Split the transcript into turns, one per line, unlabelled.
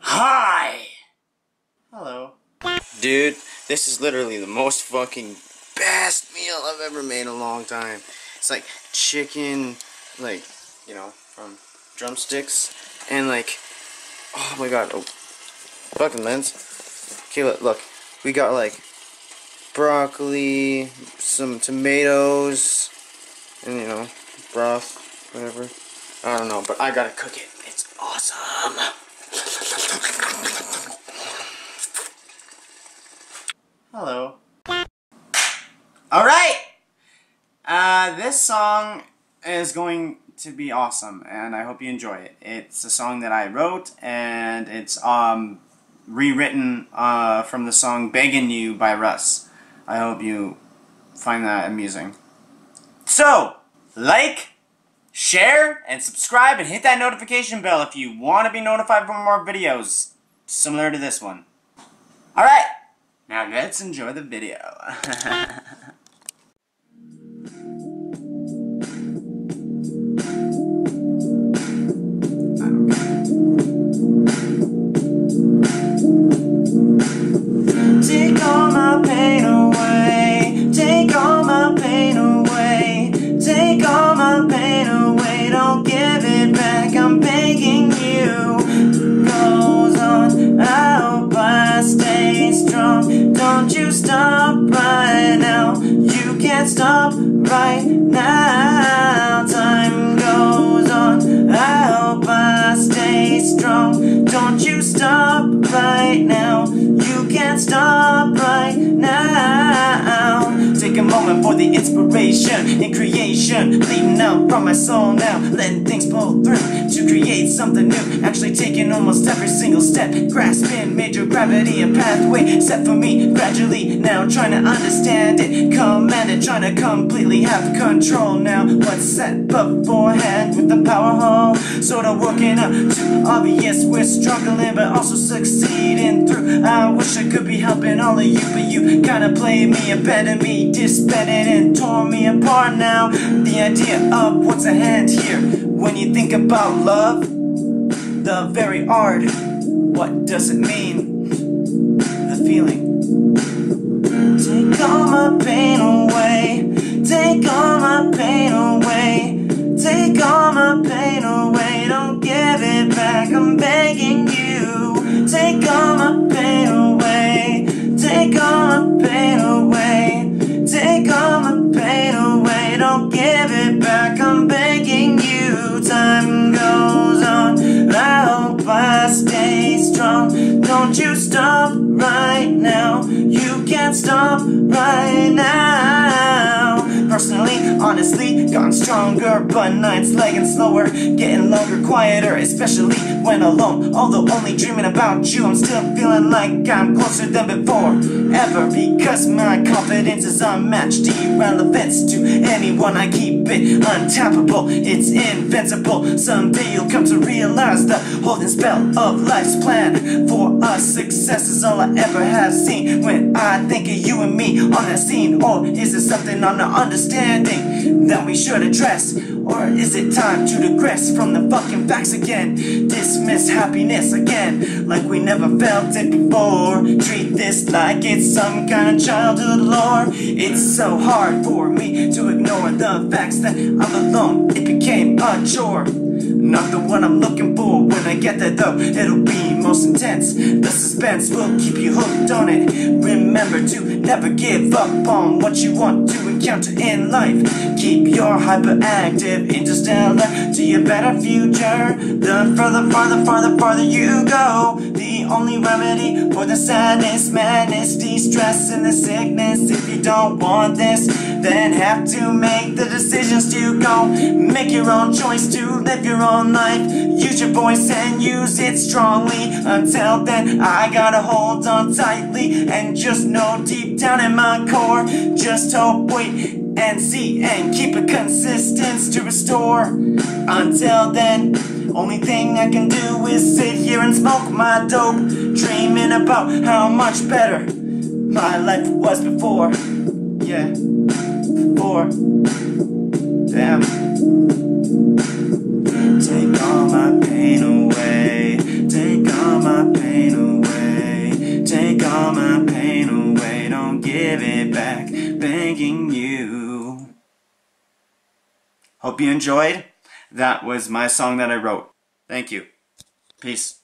Hi! Hello. Dude, this is literally the most fucking best meal I've ever made in a long time. It's like chicken, like, you know, from drumsticks, and like, oh my god, oh, fucking lens. Okay, look, look, we got like broccoli, some tomatoes, and you know, broth, whatever. I don't know, but I gotta cook it. It's awesome. Hello. Alright! Uh, this song is going to be awesome, and I hope you enjoy it. It's a song that I wrote, and it's um, rewritten uh, from the song Begging You by Russ. I hope you find that amusing. So, like, share, and subscribe, and hit that notification bell if you want to be notified for more videos similar to this one. Alright, now let's enjoy the video. can't stop right now. Time goes on. I hope I stay strong. Don't you stop right now. You can't stop right now. Take a moment for the inspiration and creation. Leading out from my soul now. Letting things pull through to create something new. Actually taking almost every single step. Grasping major gravity, a pathway set for me gradually. Now trying to understand it. Trying to completely have control now. What's set beforehand with the power hole. Sort of working up to obvious. We're struggling but also succeeding through. I wish I could be helping all of you, but you kinda played me, abandoned me, disbanded and tore me apart now. The idea of what's ahead here. When you think about love, the very art, what does it mean? The feeling. Take all my pain honestly, gotten stronger, but nights lagging slower, getting longer, quieter, especially when alone. Although only dreaming about you, I'm still feeling like I'm closer than before. Ever, because my confidence is unmatched, irrelevant to anyone. I keep it untappable, it's invincible. Someday you'll come to realize the holding spell of life's plan for us. Success is all I ever have seen. When I think of you and me on that scene, or is it something I'm not understanding that we should address? Or is it time to digress from the fucking facts again? Dismiss happiness again, like we never felt it before. Treat this like it's some kind of childhood lore. It's so hard for me to ignore the facts that I'm alone. It became a chore. Not the one I'm looking for. When I get there though, it'll be most intense. The suspense will keep you hooked on it. Remember to never give up on what you want to encounter in life. Keep your hyperactive, interstellar to your better future. The further, farther, farther, farther you go, the only remedy for the sadness, madness, de-stress, and the sickness. If you don't want this, then have to make the decisions to go. Make your own choice to live your own life. Use your voice and use it strongly. Until then, I gotta hold on tightly and just know deep down in my core. Just hope, wait, and see and keep a consistency to restore. Until then, only thing I can do is sit here and smoke my dope, dreaming about how much better my life was before. Yeah, before. Damn. Take all my pain away. Take all my pain away. Take all my pain away. Don't give it back. Begging you. Hope you enjoyed. That was my song that I wrote. Thank you. Peace.